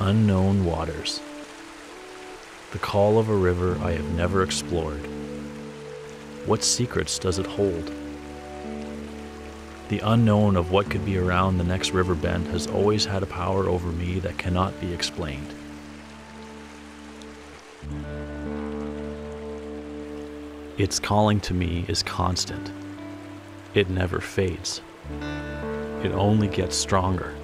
Unknown waters. The call of a river I have never explored. What secrets does it hold? The unknown of what could be around the next river bend has always had a power over me that cannot be explained. Its calling to me is constant. It never fades. It only gets stronger.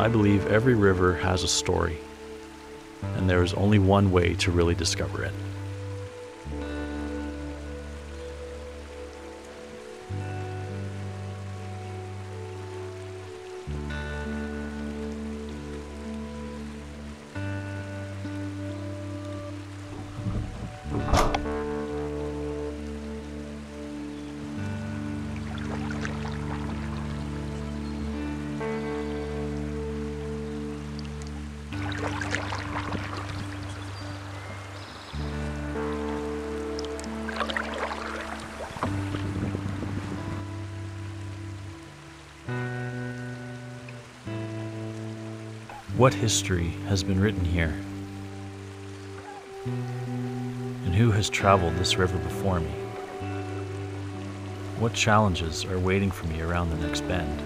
I believe every river has a story, and there is only one way to really discover it. What history has been written here? And who has traveled this river before me? What challenges are waiting for me around the next bend?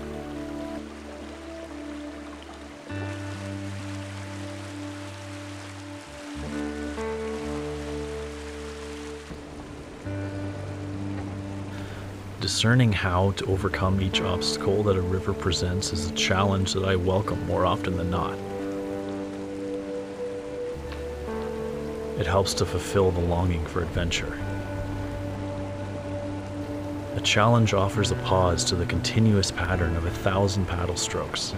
Discerning how to overcome each obstacle that a river presents is a challenge that I welcome more often than not. It helps to fulfill the longing for adventure. A challenge offers a pause to the continuous pattern of a thousand paddle strokes.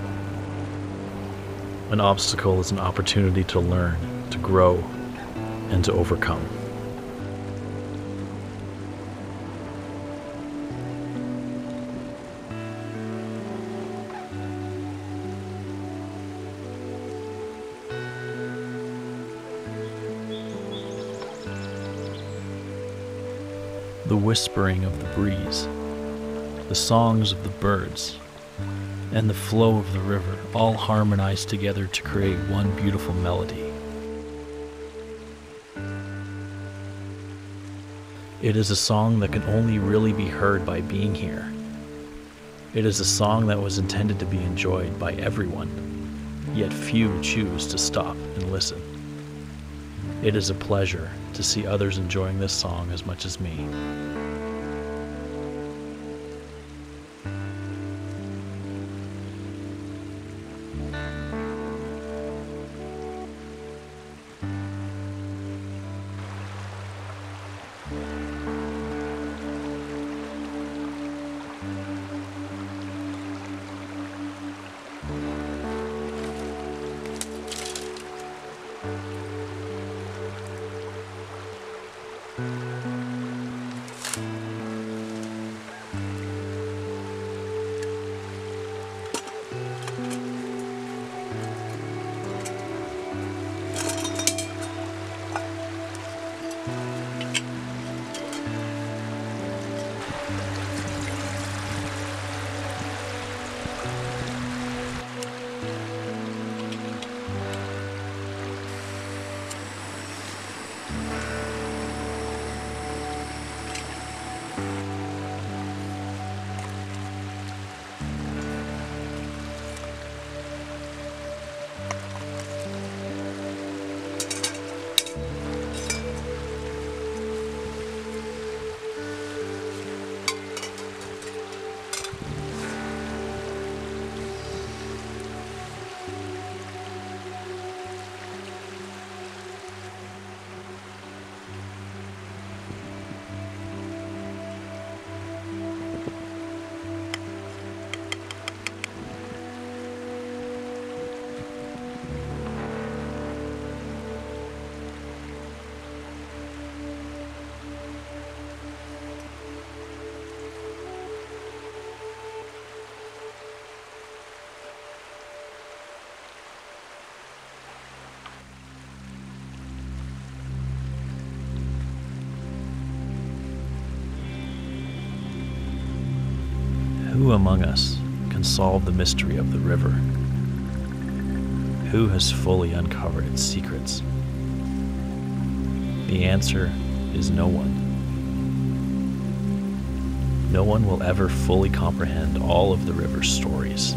An obstacle is an opportunity to learn, to grow, and to overcome. The whispering of the breeze, the songs of the birds, and the flow of the river all harmonize together to create one beautiful melody. It is a song that can only really be heard by being here. It is a song that was intended to be enjoyed by everyone, yet few choose to stop and listen. It is a pleasure to see others enjoying this song as much as me. Yeah. Who among us can solve the mystery of the river? Who has fully uncovered its secrets? The answer is no one. No one will ever fully comprehend all of the river's stories.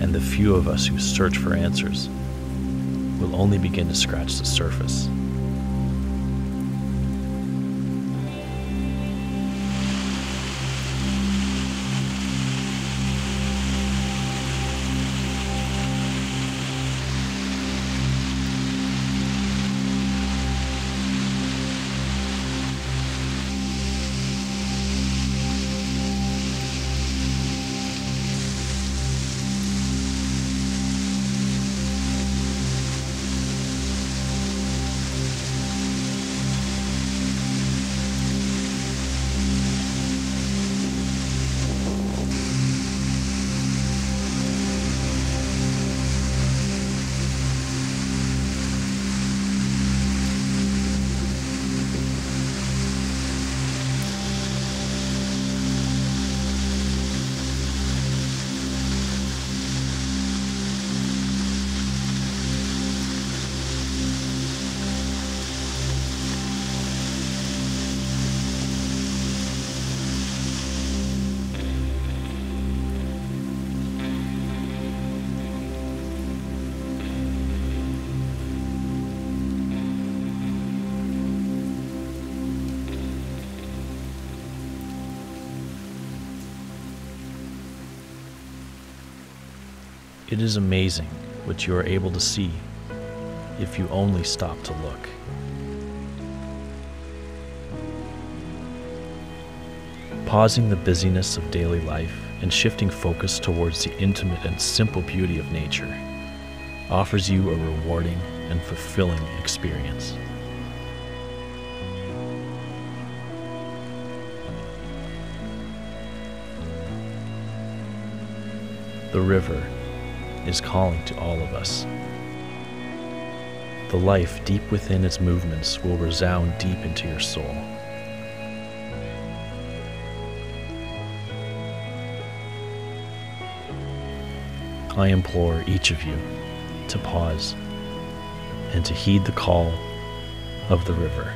And the few of us who search for answers will only begin to scratch the surface. It is amazing what you are able to see if you only stop to look. Pausing the busyness of daily life and shifting focus towards the intimate and simple beauty of nature offers you a rewarding and fulfilling experience. The river is calling to all of us. The life deep within its movements will resound deep into your soul. I implore each of you to pause and to heed the call of the river.